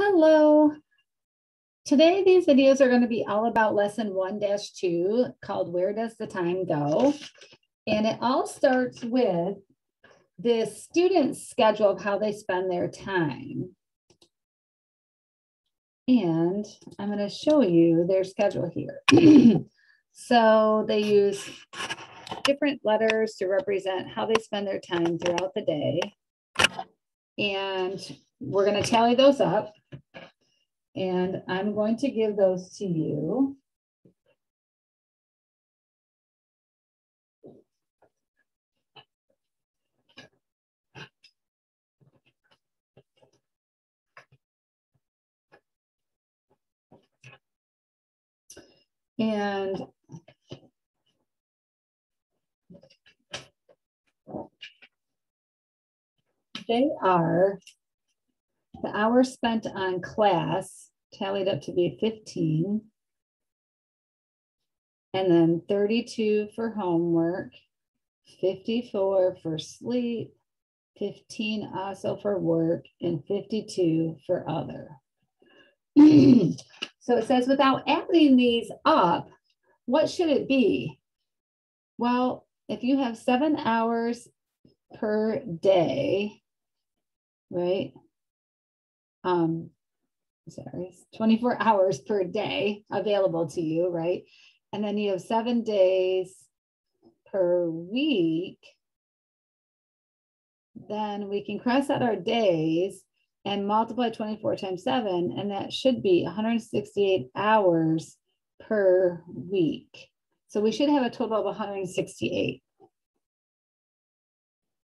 Hello. Today, these videos are going to be all about lesson 1-2 called Where Does the Time Go? And it all starts with the student's schedule of how they spend their time. And I'm going to show you their schedule here. so they use different letters to represent how they spend their time throughout the day. And we're going to tally those up. And I'm going to give those to you. And they are the hours spent on class tallied up to be 15. And then 32 for homework, 54 for sleep, 15 also for work, and 52 for other. so it says without adding these up, what should it be? Well, if you have seven hours per day, right? Um, sorry, 24 hours per day available to you, right? And then you have seven days per week. Then we can cross out our days and multiply 24 times seven, and that should be 168 hours per week. So we should have a total of 168.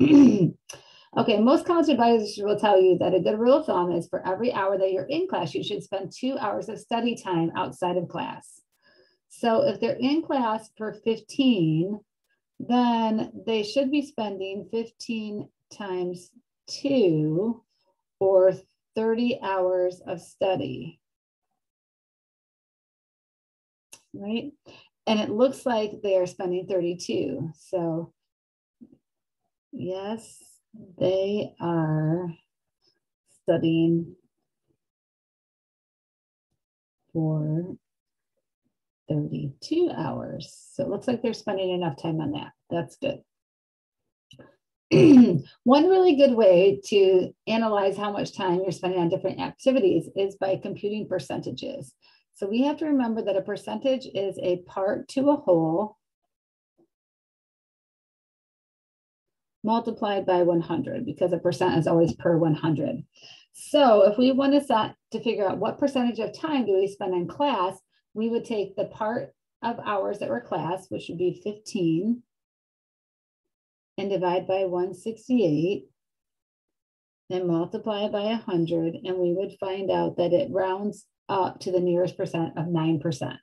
Okay, most college advisors will tell you that a good rule of thumb is for every hour that you're in class, you should spend two hours of study time outside of class. So if they're in class for 15, then they should be spending 15 times two or 30 hours of study. Right? And it looks like they are spending 32. So yes, they are studying for 32 hours. So it looks like they're spending enough time on that. That's good. One really good way to analyze how much time you're spending on different activities is by computing percentages. So we have to remember that a percentage is a part to a whole multiplied by 100 because a percent is always per 100. So if we want to set to figure out what percentage of time do we spend in class, we would take the part of hours that were class, which would be 15, and divide by 168 and multiply by 100, and we would find out that it rounds up to the nearest percent of 9%.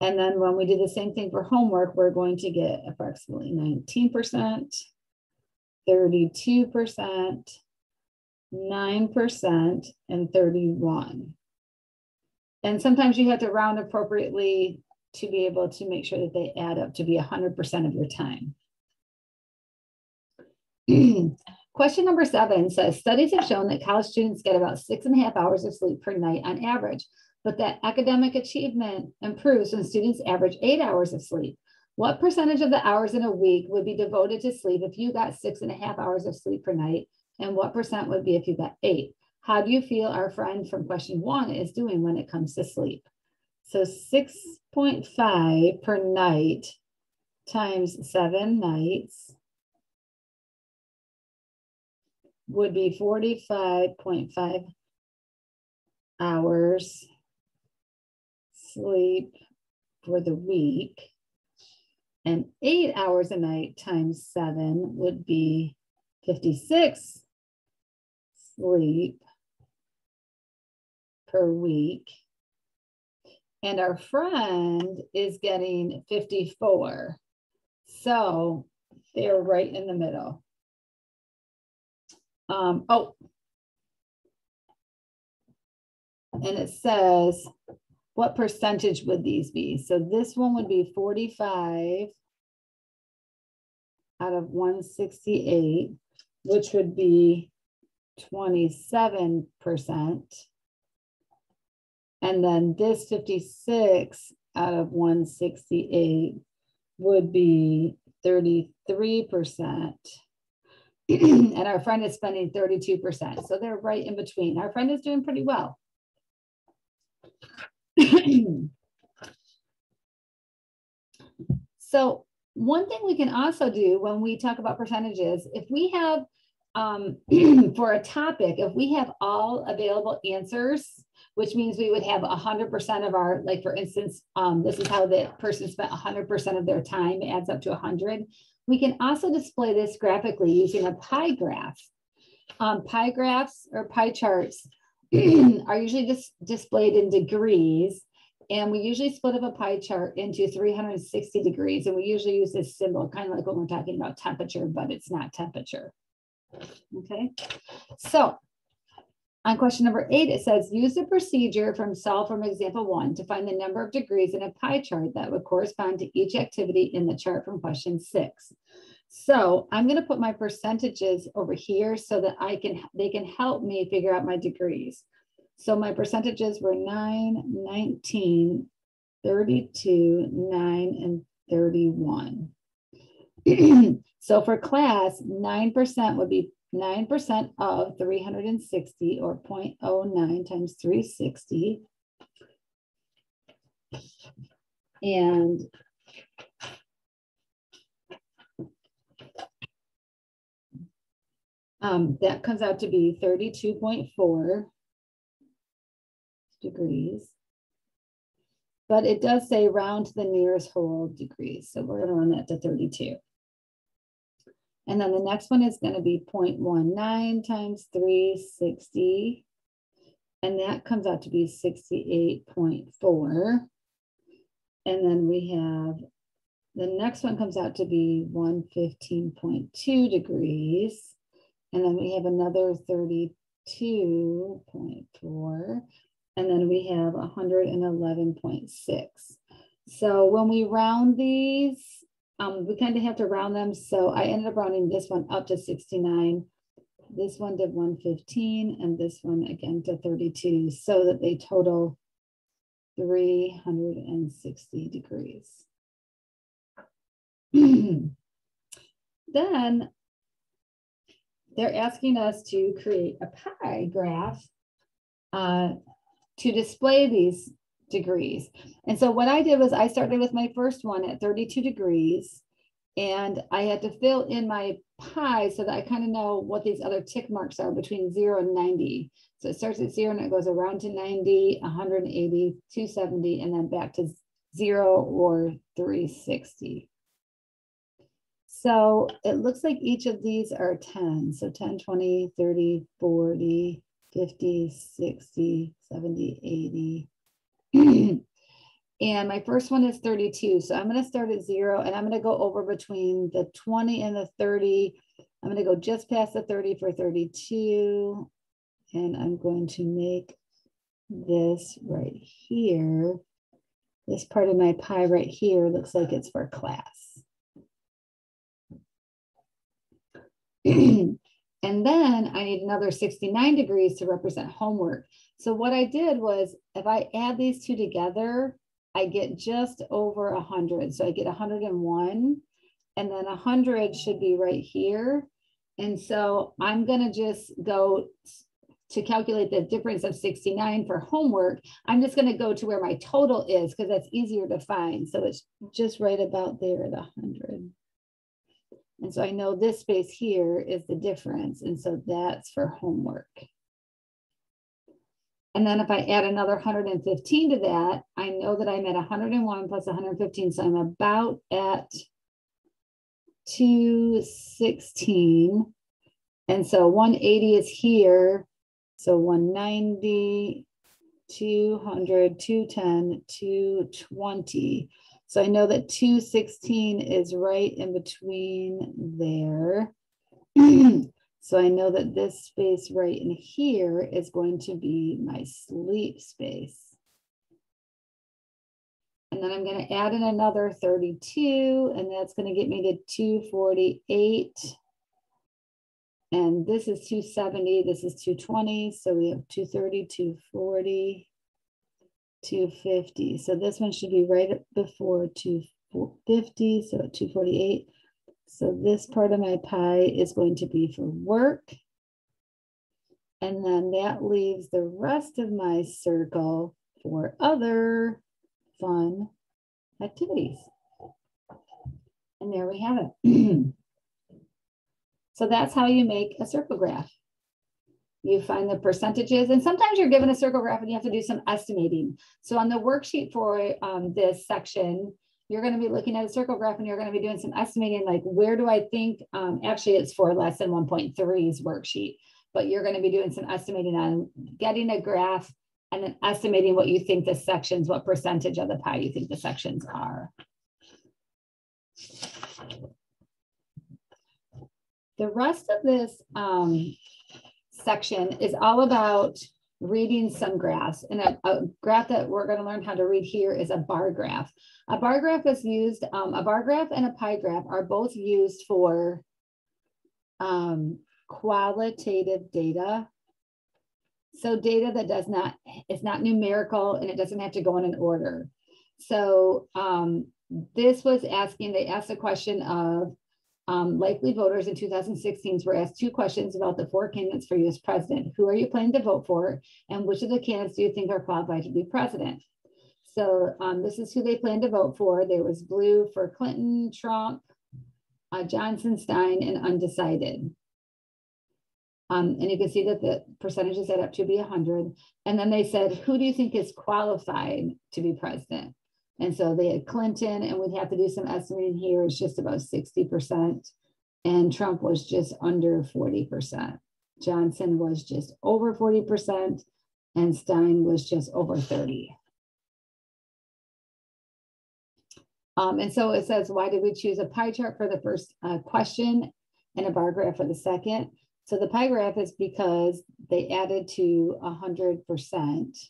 And then when we do the same thing for homework, we're going to get approximately 19%, 32%, 9%, and 31. And sometimes you have to round appropriately to be able to make sure that they add up to be 100% of your time. Question number seven says, studies have shown that college students get about six and a half hours of sleep per night on average but that academic achievement improves when students average eight hours of sleep. What percentage of the hours in a week would be devoted to sleep if you got six and a half hours of sleep per night? And what percent would be if you got eight? How do you feel our friend from question one is doing when it comes to sleep? So 6.5 per night times seven nights would be 45.5 hours sleep for the week. And eight hours a night times seven would be 56 sleep per week. And our friend is getting 54. So they're right in the middle. Um, oh, and it says what percentage would these be? So this one would be 45 out of 168, which would be 27%. And then this 56 out of 168 would be 33%. and our friend is spending 32%. So they're right in between. Our friend is doing pretty well. so one thing we can also do when we talk about percentages, if we have um, for a topic, if we have all available answers, which means we would have 100% of our, like for instance, um, this is how the person spent 100% of their time, adds up to 100. We can also display this graphically using a pie graph. Um, pie graphs or pie charts are usually just displayed in degrees. And we usually split up a pie chart into 360 degrees. And we usually use this symbol, kind of like when we're talking about temperature, but it's not temperature. Okay, so on question number eight, it says use the procedure from solve from example one to find the number of degrees in a pie chart that would correspond to each activity in the chart from question six. So I'm going to put my percentages over here so that I can they can help me figure out my degrees. So my percentages were 9, 19, 32, 9, and 31. so for class, 9% would be 9% of 360 or 0.09 times 360. And um, that comes out to be 32.4 degrees. But it does say round to the nearest whole degrees. So we're going to run that to 32. And then the next one is going to be 0.19 times 360. And that comes out to be 68.4. And then we have the next one comes out to be 115.2 degrees. And then we have another 32.4. And then we have 111.6. So when we round these, um, we kind of have to round them. So I ended up rounding this one up to 69. This one did 115 and this one again to 32 so that they total 360 degrees. then they're asking us to create a pie graph uh, to display these degrees. And so what I did was I started with my first one at 32 degrees and I had to fill in my pie so that I kind of know what these other tick marks are between zero and 90. So it starts at zero and it goes around to 90, 180, 270, and then back to zero or 360. So it looks like each of these are 10. So 10, 20, 30, 40, 50, 60, 70, 80. and my first one is 32. So I'm going to start at zero and I'm going to go over between the 20 and the 30. I'm going to go just past the 30 for 32. And I'm going to make this right here. This part of my pie right here looks like it's for class. And then I need another 69 degrees to represent homework. So what I did was if I add these two together, I get just over 100. So I get 101 and then 100 should be right here. And so I'm going to just go to calculate the difference of 69 for homework. I'm just going to go to where my total is because that's easier to find. So it's just right about there, the 100. And so I know this space here is the difference. And so that's for homework. And then if I add another 115 to that, I know that I'm at 101 plus 115. So I'm about at 216. And so 180 is here. So 190, 200, 210, 220. So I know that 216 is right in between there. so I know that this space right in here is going to be my sleep space. And then I'm going to add in another 32, and that's going to get me to 248. And this is 270, this is 220. So we have 230, 240, 250. So this one should be right before 250, so 248. So this part of my pie is going to be for work. And then that leaves the rest of my circle for other fun activities. And there we have it. so that's how you make a circle graph. You find the percentages, and sometimes you're given a circle graph and you have to do some estimating. So on the worksheet for um, this section, you're going to be looking at a circle graph and you're going to be doing some estimating like where do I think, um, actually it's for less lesson 1.3's worksheet, but you're going to be doing some estimating on getting a graph and then estimating what you think the sections, what percentage of the pie you think the sections are. The rest of this um, section is all about reading some graphs. And a, a graph that we're going to learn how to read here is a bar graph. A bar graph is used, um, a bar graph and a pie graph are both used for um, qualitative data so data that does not, it's not numerical and it doesn't have to go in an order. So um, this was asking, they asked a question of um, likely voters in 2016 were asked two questions about the four candidates for US president. Who are you planning to vote for? And which of the candidates do you think are qualified to be president? So um, this is who they plan to vote for. There was blue for Clinton, Trump, uh, Johnson, Stein, and undecided. Um, and you can see that the percentages add up to be 100. And then they said, who do you think is qualified to be president? And so they had Clinton, and we'd have to do some estimating here, it's just about 60%. And Trump was just under 40%. Johnson was just over 40%, and Stein was just over 30. Um, and so it says, why did we choose a pie chart for the first uh, question and a bar graph for the second? So the pie graph is because they added to 100%.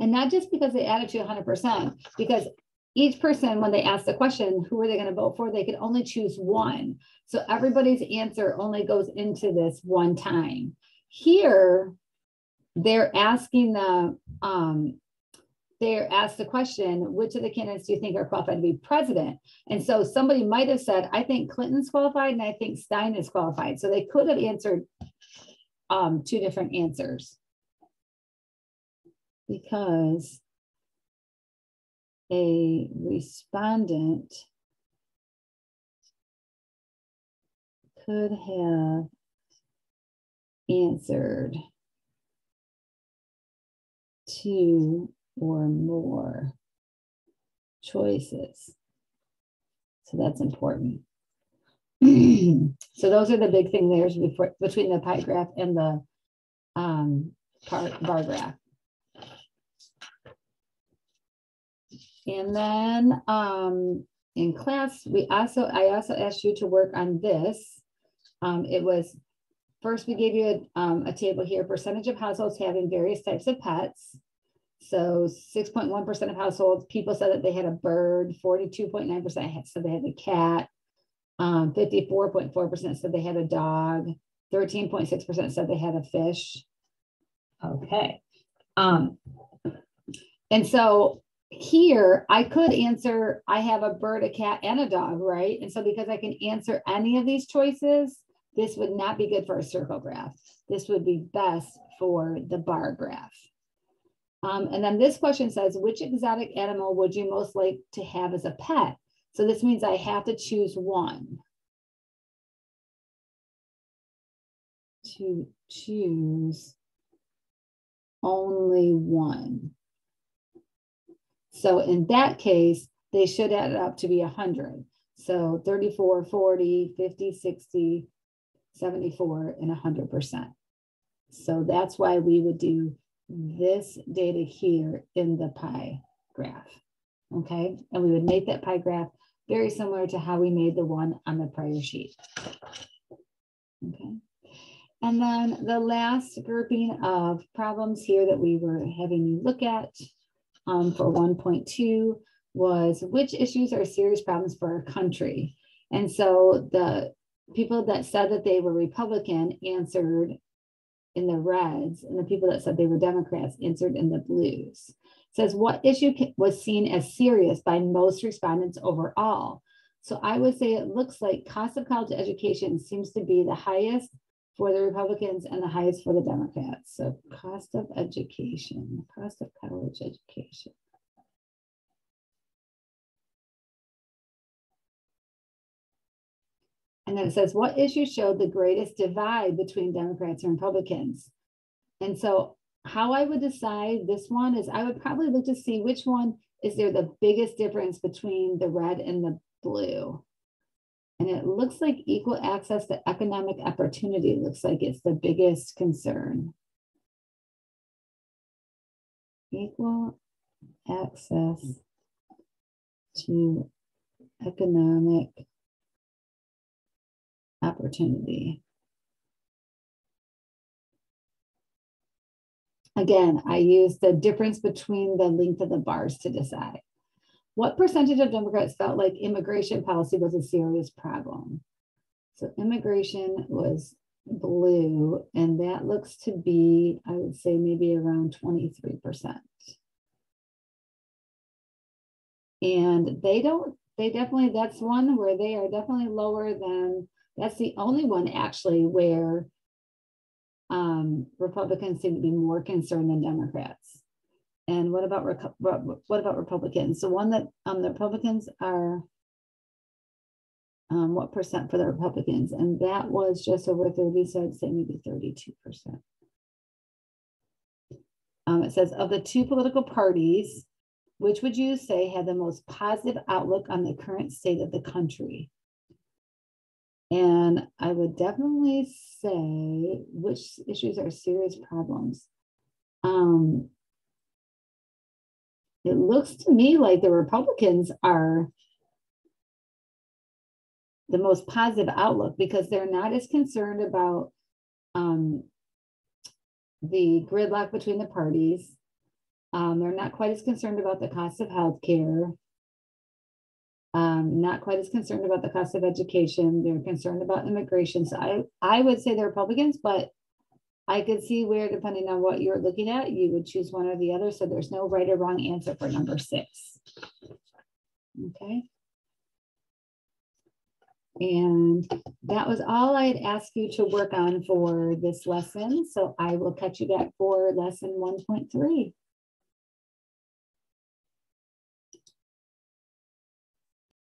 And not just because they added to 100%, because each person, when they ask the question, who are they going to vote for, they could only choose one. So everybody's answer only goes into this one time. Here, they're asking the um, they're asked the question, which of the candidates do you think are qualified to be president? And so somebody might have said, I think Clinton's qualified and I think Stein is qualified. So they could have answered um, two different answers because a respondent could have answered two or more choices. So that's important. so those are the big thing there's before, between the pie graph and the um, bar graph. And then um, in class, we also I also asked you to work on this. Um, it was first we gave you a, um, a table here, percentage of households having various types of pets. So 6.1% of households, people said that they had a bird, 42.9% said they had a cat, 54.4% um, said they had a dog, 13.6% said they had a fish. Okay. Um, and so here I could answer, I have a bird, a cat, and a dog, right? And so because I can answer any of these choices, this would not be good for a circle graph. This would be best for the bar graph. Um, and then this question says, which exotic animal would you most like to have as a pet? So this means I have to choose one. To choose only one. So in that case, they should add up to be 100. So 34, 40, 50, 60, 74, and 100%. So that's why we would do this data here in the pie graph. Okay, and we would make that pie graph very similar to how we made the one on the prior sheet. Okay, and then the last grouping of problems here that we were having you look at um, for 1.2 was which issues are serious problems for our country? And so the people that said that they were Republican answered in the reds, and the people that said they were Democrats answered in the blues. It says what issue was seen as serious by most respondents overall? So I would say it looks like cost of college education seems to be the highest for the Republicans and the highest for the Democrats. So cost of education, cost of college education. And then it says, what issue showed the greatest divide between Democrats and Republicans? And so how I would decide this one is I would probably look to see which one is there the biggest difference between the red and the blue. And it looks like equal access to economic opportunity looks like it's the biggest concern. Equal access to economic opportunity. Again, I use the difference between the length of the bars to decide. What percentage of Democrats felt like immigration policy was a serious problem? So immigration was blue, and that looks to be, I would say, maybe around 23%. And they don't, they definitely, that's one where they are definitely lower than that's the only one actually where um, Republicans seem to be more concerned than Democrats. And what about what about Republicans? The one that um, the Republicans are um, what percent for the Republicans? And that was just over 30, so I'd say maybe 32%. Um, it says, of the two political parties, which would you say had the most positive outlook on the current state of the country? And I would definitely say which issues are serious problems. Um, it looks to me like the Republicans are the most positive outlook because they're not as concerned about um, the gridlock between the parties. Um, they're not quite as concerned about the cost of health care um, not quite as concerned about the cost of education. They're concerned about immigration. So I, I would say the Republicans, but I could see where, depending on what you're looking at, you would choose one or the other. So there's no right or wrong answer for number six. Okay. And that was all I'd ask you to work on for this lesson. So I will catch you back for lesson 1.3.